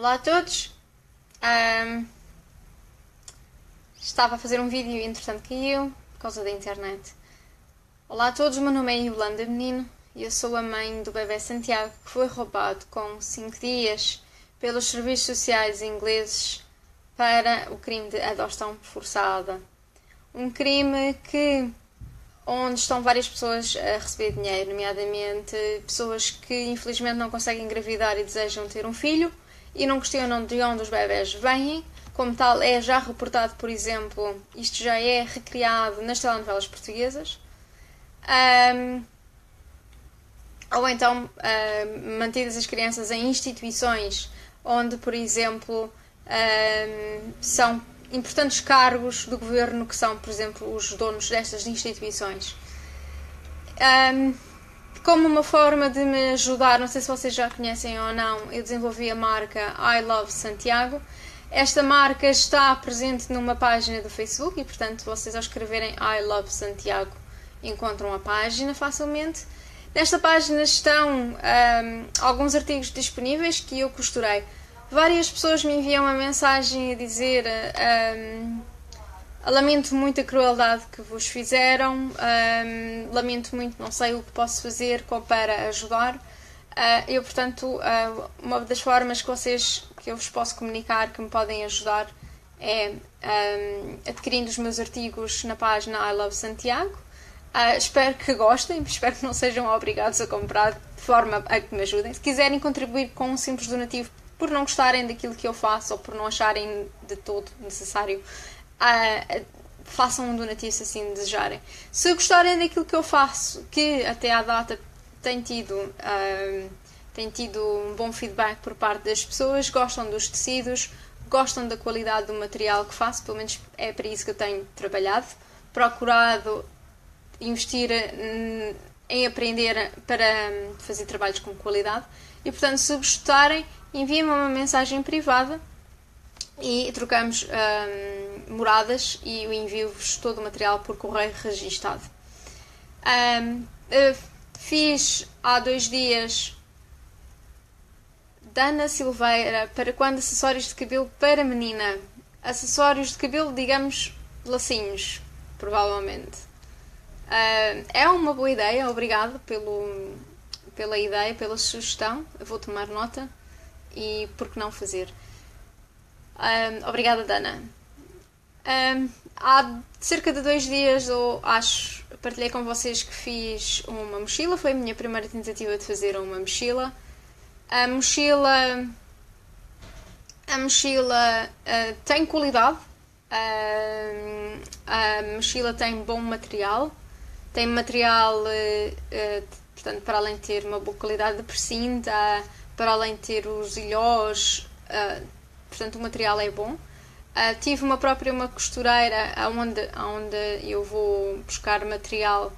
Olá a todos. Ahm, estava a fazer um vídeo e entretanto caiu por causa da internet. Olá a todos, meu nome é Yolanda Menino e eu sou a mãe do bebê Santiago que foi roubado com 5 dias pelos serviços sociais ingleses para o crime de adoção forçada. Um crime que onde estão várias pessoas a receber dinheiro, nomeadamente pessoas que infelizmente não conseguem engravidar e desejam ter um filho e não questionam de onde os bebés vêm. Como tal, é já reportado, por exemplo, isto já é recriado nas telenovelas portuguesas. Um, ou então uh, mantidas as crianças em instituições onde, por exemplo, são importantes cargos do governo que são, por exemplo, os donos destas instituições. Um, como uma forma de me ajudar, não sei se vocês já conhecem ou não, eu desenvolvi a marca I Love Santiago. Esta marca está presente numa página do Facebook e, portanto, vocês ao escreverem I Love Santiago encontram a página facilmente. Nesta página estão um, alguns artigos disponíveis que eu costurei. Várias pessoas me enviam uma mensagem a dizer um, lamento muito a crueldade que vos fizeram, um, lamento muito, não sei o que posso fazer para ajudar. Uh, eu, portanto, uh, uma das formas que vocês que eu vos posso comunicar que me podem ajudar é um, adquirindo os meus artigos na página I Love Santiago. Uh, espero que gostem, espero que não sejam obrigados a comprar de forma a que me ajudem. Se quiserem contribuir com um simples donativo por não gostarem daquilo que eu faço ou por não acharem de todo necessário, uh, façam um donativo se assim desejarem. Se gostarem daquilo que eu faço, que até à data tem tido, uh, tem tido um bom feedback por parte das pessoas, gostam dos tecidos, gostam da qualidade do material que faço, pelo menos é para isso que eu tenho trabalhado, procurado investir hum, em aprender para hum, fazer trabalhos com qualidade. E portanto, se gostarem, enviem-me uma mensagem privada e trocamos hum, moradas e eu envio-vos todo o material por correio registado. Um, fiz há dois dias Dana Silveira para quando acessórios de cabelo para menina. Acessórios de cabelo, digamos, lacinhos, provavelmente. Uh, é uma boa ideia, obrigado pelo, pela ideia, pela sugestão. Vou tomar nota e por que não fazer. Uh, obrigada, Dana. Uh, há cerca de dois dias, eu acho, partilhei com vocês que fiz uma mochila. Foi a minha primeira tentativa de fazer uma mochila. A mochila, a mochila tem qualidade. a mochila tem bom material tem material, uh, portanto, para além de ter uma boa qualidade de precinta, para além de ter os ilhós, uh, portanto, o material é bom. Uh, tive uma própria uma costureira onde, onde eu vou buscar material.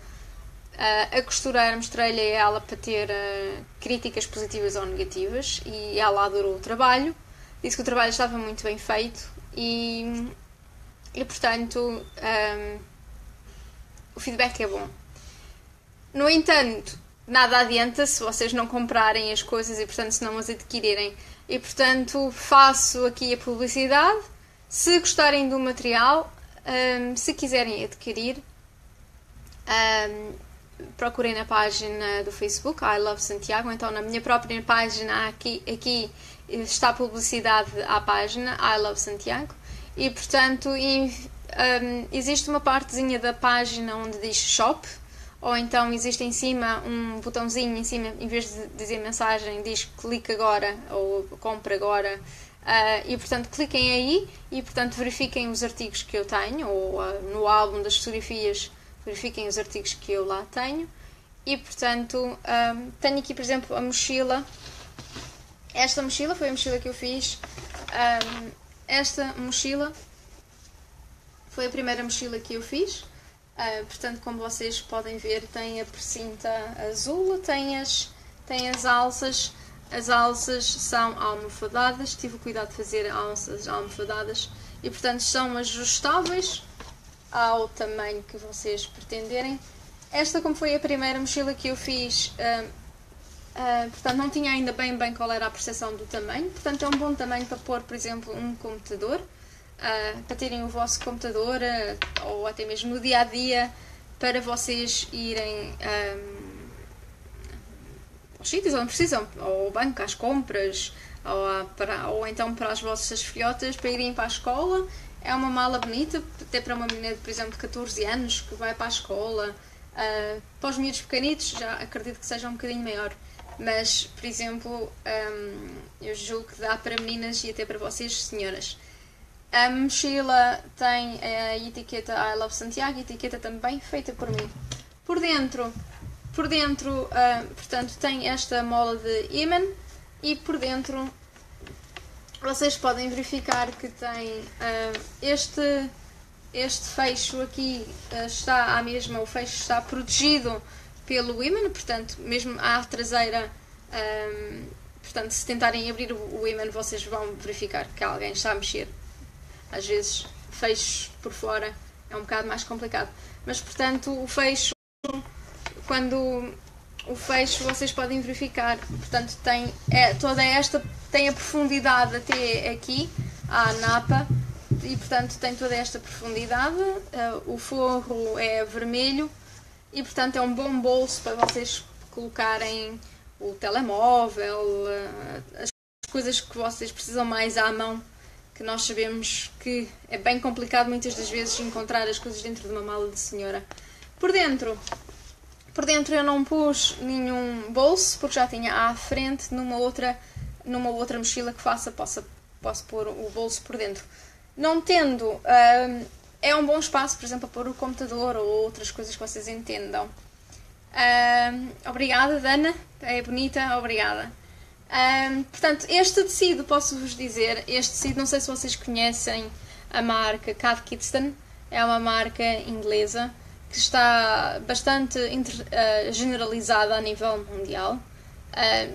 Uh, a costureira mostrei-lhe a ela para ter uh, críticas positivas ou negativas e ela adorou o trabalho. Disse que o trabalho estava muito bem feito e, e portanto, um, o feedback é bom. No entanto, nada adianta se vocês não comprarem as coisas e, portanto, se não as adquirirem. E, portanto, faço aqui a publicidade. Se gostarem do material, um, se quiserem adquirir, um, procurem na página do Facebook, I Love Santiago, então na minha própria página aqui, aqui está a publicidade à página I Love Santiago e portanto um, existe uma partezinha da página onde diz shop, ou então existe em cima um botãozinho em cima, em vez de dizer mensagem, diz clique agora ou compra agora. Uh, e portanto cliquem aí e portanto verifiquem os artigos que eu tenho, ou uh, no álbum das fotografias verifiquem os artigos que eu lá tenho. E portanto um, tenho aqui por exemplo a mochila. Esta mochila foi a mochila que eu fiz. Um, esta mochila foi a primeira mochila que eu fiz. Uh, portanto, como vocês podem ver, tem a precinta azul, tem as, tem as alças. As alças são almofadadas, tive o cuidado de fazer alças almofadadas e, portanto, são ajustáveis ao tamanho que vocês pretenderem. Esta, como foi a primeira mochila que eu fiz, uh, Uh, portanto, não tinha ainda bem bem qual era a percepção do tamanho. Portanto, é um bom tamanho para pôr, por exemplo, um computador. Uh, para terem o vosso computador uh, ou até mesmo no dia a dia para vocês irem um, aos sítios onde precisam, ao banco, às compras, ou, para, ou então para as vossas filhotas para irem para a escola. É uma mala bonita, até para uma menina, por exemplo, de 14 anos que vai para a escola. para os miúdos pequenitos, já acredito que seja um bocadinho maior mas, por exemplo, um, eu julgo que dá para meninas e até para vocês, senhoras. A mochila tem a etiqueta I Love Santiago, etiqueta também feita por mim. Por dentro, por dentro uh, portanto, tem esta mola de imã e por dentro vocês podem verificar que tem uh, este, este fecho aqui uh, está à mesma, o fecho está protegido pelo women, portanto, mesmo à traseira, um, portanto, se tentarem abrir o women, vocês vão verificar que alguém está a mexer. Às vezes, fecho por fora é um bocado mais complicado. Mas, portanto, o fecho, quando o fecho vocês podem verificar, portanto, tem é, toda esta, tem a profundidade até aqui, à napa, e portanto tem toda esta profundidade. Uh, o forro é vermelho e portanto é um bom bolso para vocês colocarem o telemóvel, eh, as coisas que vocês precisam mais à mão, que nós sabemos que é bem complicado muitas das vezes encontrar as coisas dentro de uma mala de senhora. Por dentro, por dentro eu não pus nenhum bolso porque já tinha à frente numa outra numa outra mochila que faça possa posso pôr o bolso por dentro. Não tendo uh, é um bom espaço, por exemplo, para pôr o computador ou outras coisas que vocês entendam. Uh, obrigada, Dana. É bonita, obrigada. Uh, portanto, este tecido, posso-vos dizer, este tecido, não sei se vocês conhecem a marca Cat Kidston, é uma marca inglesa que está bastante uh, generalizada a nível mundial.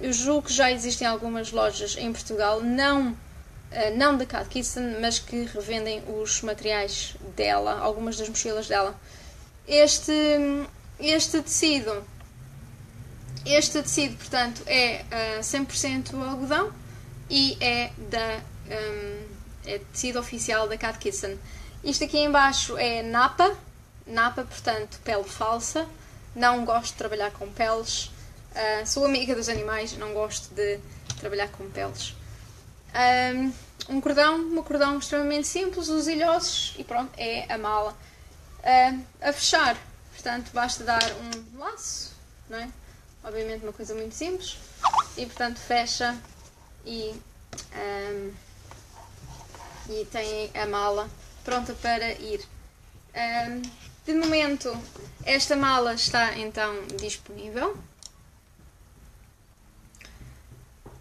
eu julgo que já existem algumas lojas em Portugal, não eh, não da Cat Kitson, mas que revendem os materiais dela, algumas das mochilas dela. Este, este tecido, este tecido, portanto, é uh, eh, 100% algodão e é da um, é tecido oficial da Cat Kitson. Isto aqui embaixo é napa, napa, portanto, pele falsa. Não gosto de trabalhar com peles. Uh, sou amiga dos animais, não gosto de trabalhar com peles um, um cordão, um cordão extremamente simples, os ilhosos e pronto, é a mala. Uh, a fechar, portanto, basta dar um laço, não é? Obviamente uma coisa muito simples. E portanto fecha e, um, e tem a mala pronta para ir. Um, de momento, esta mala está então disponível.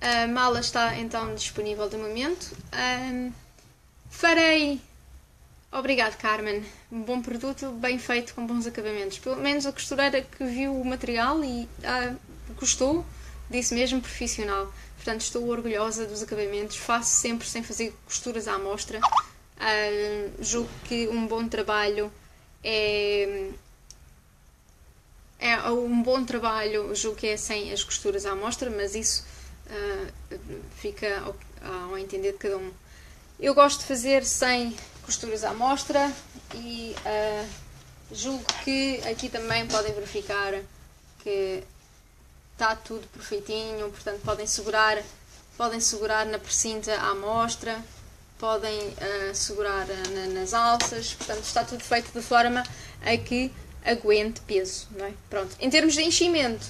A mala está então disponível de momento. Um, farei. Obrigado, Carmen. Um bom produto, bem feito, com bons acabamentos. Pelo menos a costureira que viu o material e ah, gostou, disse mesmo profissional. Portanto, estou orgulhosa dos acabamentos. Faço sempre sem fazer costuras à amostra. Uh, julgo que um bom trabalho é, é um bom trabalho, julgo que é sem as costuras à amostra, mas isso uh, fica ao, ao, entender de cada um. Eu gosto de fazer sem costuras à mostra e uh, julgo que aqui também podem verificar que está tudo perfeitinho, portanto podem segurar, podem segurar na precinta à mostra, podem uh, segurar na, nas alças, portanto está tudo feito de forma a que aguente peso, não é? Pronto. Em termos de enchimento,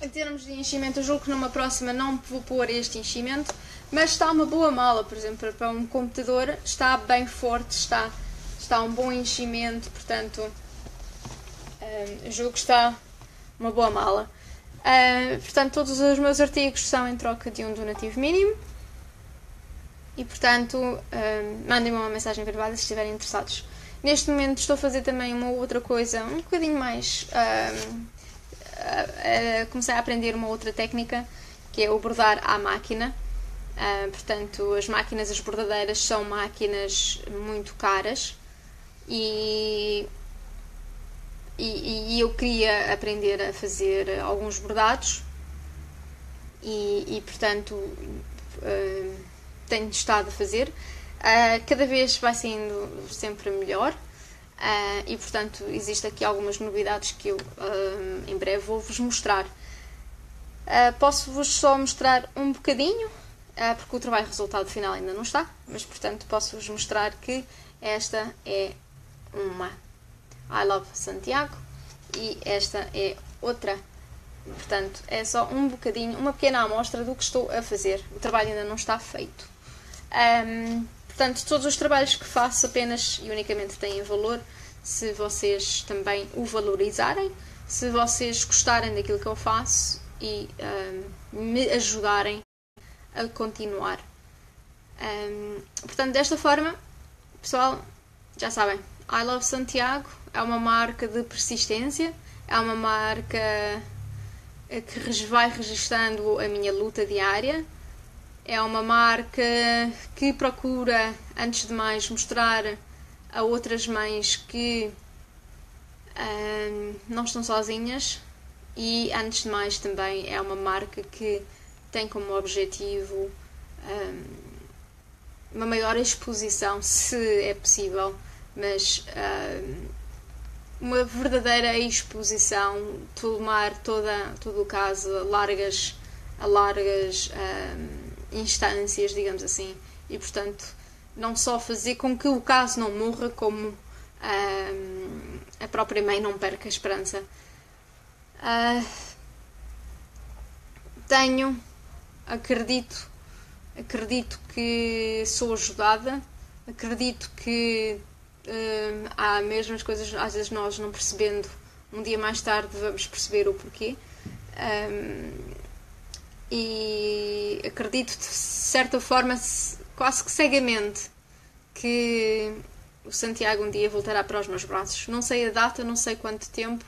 em termos de enchimento, eu julgo que numa próxima não vou pôr este enchimento, mas está uma boa mala, por exemplo, para um computador, está bem forte, está, está um bom enchimento, portanto, uh, julgo que está uma boa mala. Uh, portanto, todos os meus artigos são em troca de um donativo mínimo. E, portanto, uh, mandem-me uma mensagem privada se estiverem interessados. Neste momento estou a fazer também uma outra coisa um bocadinho mais comecei a aprender uma outra técnica que é o bordar à máquina. Uh, portanto, as máquinas, as bordadeiras, são máquinas muito caras e, e, e, eu queria aprender a fazer alguns bordados e, e portanto uh, tenho estado a fazer. Uh, cada vez vai sendo sempre melhor e portanto existe aqui algumas novidades que eu em breve vou vos mostrar. Posso-vos só mostrar um bocadinho, porque o trabalho resultado final ainda não está, mas portanto posso-vos mostrar que esta é uma I Love Santiago e esta é outra Portanto, é só um bocadinho, uma pequena amostra do que estou a fazer. O trabalho ainda não está feito. Um, portanto, todos os trabalhos que faço apenas e unicamente têm valor se vocês também o valorizarem, se vocês gostarem daquilo que eu faço e um, me ajudarem a continuar. Um, portanto, desta forma, pessoal, já sabem, I Love Santiago é uma marca de persistência, é uma marca que vai registando a minha luta diária. É uma marca que procura, antes de mais, mostrar a outras mães que hum, não estão sozinhas e, antes de mais, também é uma marca que tem como objetivo hum, uma maior exposição, se é possível, mas hum, uma verdadeira exposição, tomar toda, todo o caso a largas, a largas um, instâncias, digamos assim, e portanto não só fazer com que o caso não morra, como um, a própria mãe não perca a esperança. Uh, tenho, acredito, acredito que sou ajudada, acredito que uh, há mesmo as coisas, às vezes nós não percebendo, um dia mais tarde vamos perceber o porquê. Um, e acredito de certa forma, quase que cegamente, que o Santiago um dia voltará para os meus braços. Não sei a data, não sei quanto tempo,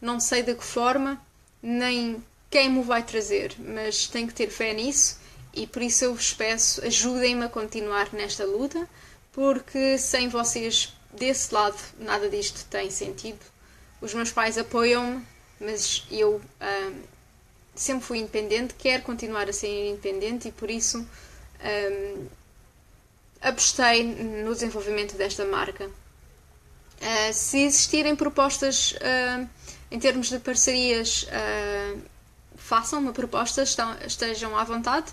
não sei de que forma, nem quem me vai trazer, mas tenho que ter fé nisso e por isso eu vos peço, ajudem-me a continuar nesta luta porque sem vocês desse lado nada disto tem sentido. Os meus pais apoiam-me, mas eu sempre fui independente, quero continuar a ser independente e por isso um, apostei no desenvolvimento desta marca. Uh, se existirem propostas uh, em termos de parcerias, uh, façam uma proposta, estejam à vontade.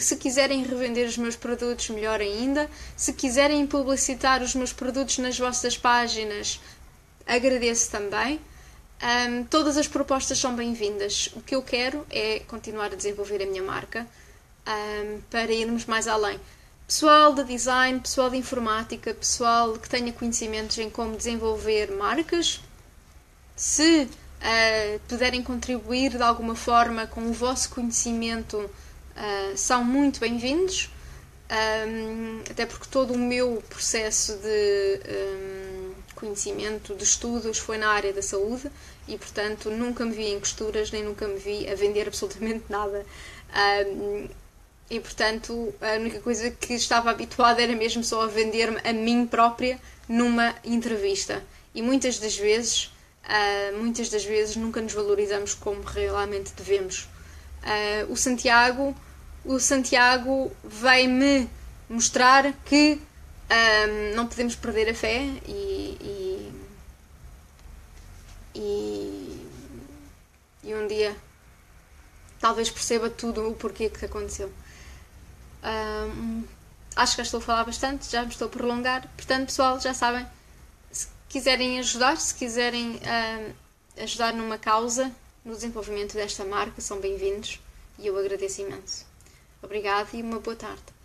Se quiserem revender os meus produtos, melhor ainda. Se quiserem publicitar os meus produtos nas vossas páginas, agradeço também. Um, todas as propostas são bem-vindas. O que eu quero é continuar a desenvolver a minha marca um, para irmos mais além. Pessoal de design, pessoal de informática, pessoal que tenha conhecimentos em como desenvolver marcas, se uh, puderem contribuir de alguma forma com o vosso conhecimento uh, são muito bem-vindos, um, até porque todo o meu processo de um, conhecimento, de estudos, foi na área da saúde e, portanto, nunca me vi em costuras nem nunca me vi a vender absolutamente nada. Um, e, portanto, a única coisa que estava habituada era mesmo só a vender-me a mim própria numa entrevista. E muitas das vezes, uh, muitas das vezes, nunca nos valorizamos como realmente devemos. Uh, o Santiago o Santiago vai-me mostrar que um, não podemos perder a fé e, e, e, e, um dia talvez perceba tudo o porquê que aconteceu. Um, acho que já estou a falar bastante, já me estou a prolongar. Portanto, pessoal, já sabem, quiserem ajudar, se quiserem um, ajudar numa causa, no desenvolvimento desta marca, são bem-vindos e eu agradeço imenso. Obrigada e uma boa tarde.